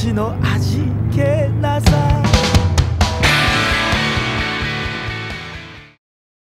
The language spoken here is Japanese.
私の味気なさ